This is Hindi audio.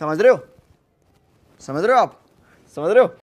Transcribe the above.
समझ रहे हो? समझ रहे हो आप? समझ रहे हो?